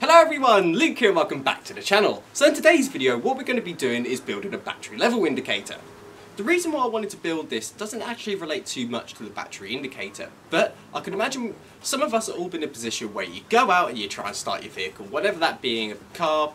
Hello everyone, Luke here and welcome back to the channel. So in today's video what we're going to be doing is building a battery level indicator. The reason why I wanted to build this doesn't actually relate too much to the battery indicator, but I can imagine some of us have all been in a position where you go out and you try and start your vehicle, whatever that being, a car,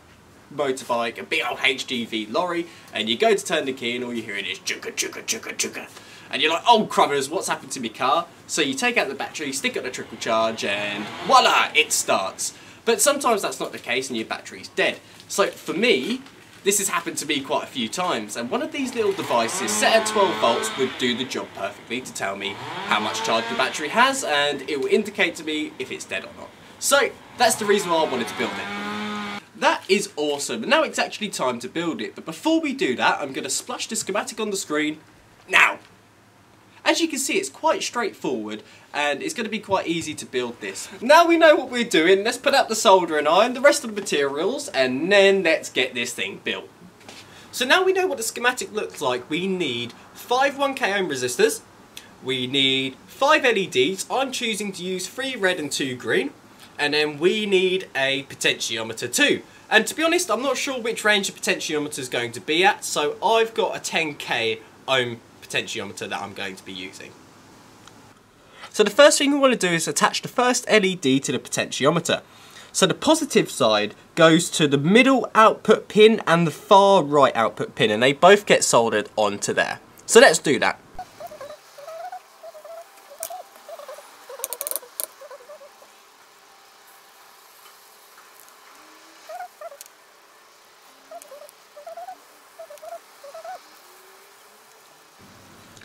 motorbike, a big old HGV lorry, and you go to turn the key and all you're hearing is chugga chugga chugga chugga. And you're like, oh crummers, what's happened to my car? So you take out the battery, stick it on a trickle charge, and voila, it starts. But sometimes that's not the case and your battery's dead. So for me, this has happened to me quite a few times, and one of these little devices set at 12 volts would do the job perfectly to tell me how much charge the battery has, and it will indicate to me if it's dead or not. So that's the reason why I wanted to build it. That is awesome, and now it's actually time to build it, but before we do that, I'm going to splash the schematic on the screen now. As you can see, it's quite straightforward and it's going to be quite easy to build this. Now we know what we're doing, let's put out the soldering iron, the rest of the materials, and then let's get this thing built. So now we know what the schematic looks like, we need 5 1k ohm resistors, we need 5 LEDs, I'm choosing to use 3 red and 2 green, and then we need a potentiometer too. And to be honest, I'm not sure which range the potentiometer is going to be at, so I've got a 10k ohm potentiometer that I'm going to be using. So the first thing we want to do is attach the first LED to the potentiometer. So the positive side goes to the middle output pin and the far right output pin and they both get soldered onto there. So let's do that.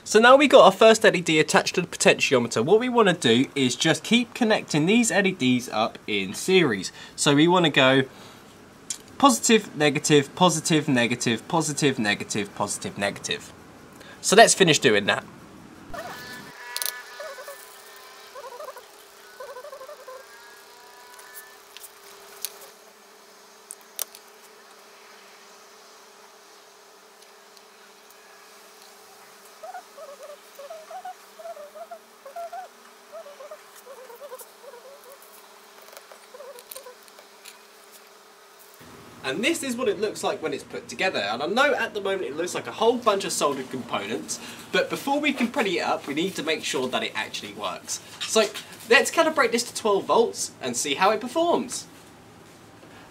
So now we got our first LED attached to the potentiometer. What we want to do is just keep connecting these LEDs up in series. So we want to go positive, negative, positive, negative, positive, negative, positive, negative. So let's finish doing that. And this is what it looks like when it's put together. And I know at the moment it looks like a whole bunch of soldered components, but before we can pretty it up, we need to make sure that it actually works. So let's calibrate this to 12 volts and see how it performs.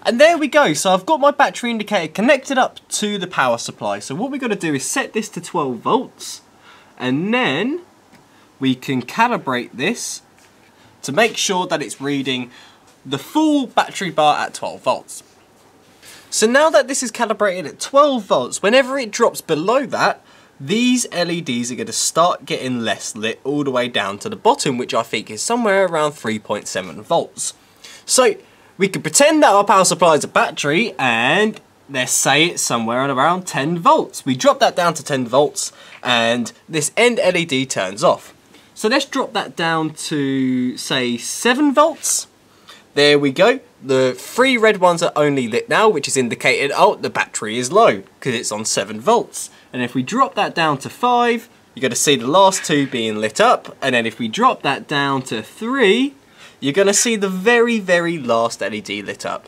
And there we go, so I've got my battery indicator connected up to the power supply. So what we're going to do is set this to 12 volts, and then we can calibrate this to make sure that it's reading the full battery bar at 12 volts. So now that this is calibrated at 12 volts, whenever it drops below that, these LEDs are going to start getting less lit all the way down to the bottom, which I think is somewhere around 3.7 volts. So we could pretend that our power supply is a battery and let's say it's somewhere around 10 volts. We drop that down to 10 volts and this end LED turns off. So let's drop that down to say 7 volts. There we go. The three red ones are only lit now, which is indicated, oh, the battery is low, because it's on 7 volts. And if we drop that down to 5, you're going to see the last two being lit up. And then if we drop that down to 3, you're going to see the very, very last LED lit up.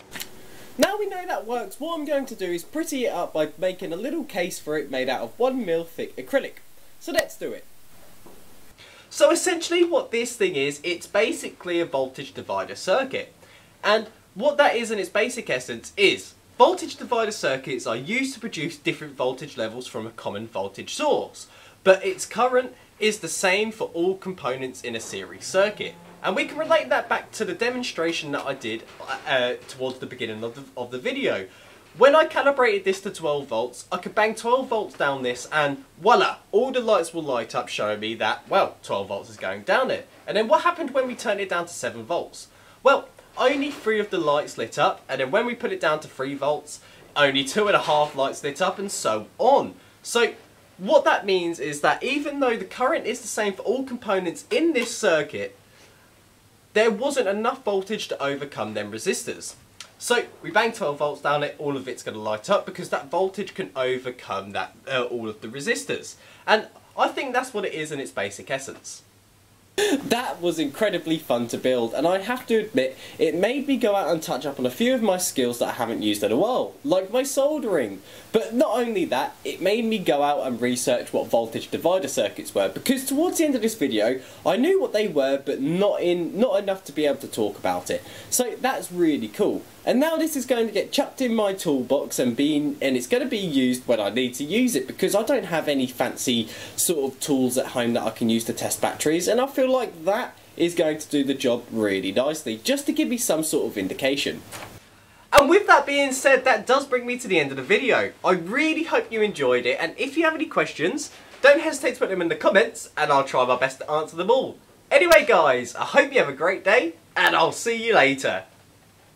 Now we know that works, what I'm going to do is pretty it up by making a little case for it made out of 1mm thick acrylic. So let's do it. So essentially what this thing is, it's basically a voltage divider circuit. And what that is in its basic essence is voltage divider circuits are used to produce different voltage levels from a common voltage source, but its current is the same for all components in a series circuit. And we can relate that back to the demonstration that I did uh, towards the beginning of the, of the video. When I calibrated this to 12 volts, I could bang 12 volts down this and voila, all the lights will light up showing me that, well, 12 volts is going down it. And then what happened when we turned it down to 7 volts? Well, only three of the lights lit up, and then when we put it down to 3 volts, only two and a half lights lit up, and so on. So what that means is that even though the current is the same for all components in this circuit, there wasn't enough voltage to overcome them resistors. So we bang 12 volts down it, all of it's going to light up because that voltage can overcome that uh, all of the resistors. And I think that's what it is in its basic essence. That was incredibly fun to build, and I have to admit, it made me go out and touch up on a few of my skills that I haven't used in a while, like my soldering. But not only that, it made me go out and research what voltage divider circuits were, because towards the end of this video, I knew what they were, but not in not enough to be able to talk about it. So that's really cool. And now this is going to get chucked in my toolbox and being and it's going to be used when I need to use it because I don't have any fancy sort of tools at home that I can use to test batteries and I feel like that is going to do the job really nicely just to give me some sort of indication. And with that being said, that does bring me to the end of the video. I really hope you enjoyed it, and if you have any questions, don't hesitate to put them in the comments, and I'll try my best to answer them all. Anyway guys, I hope you have a great day, and I'll see you later.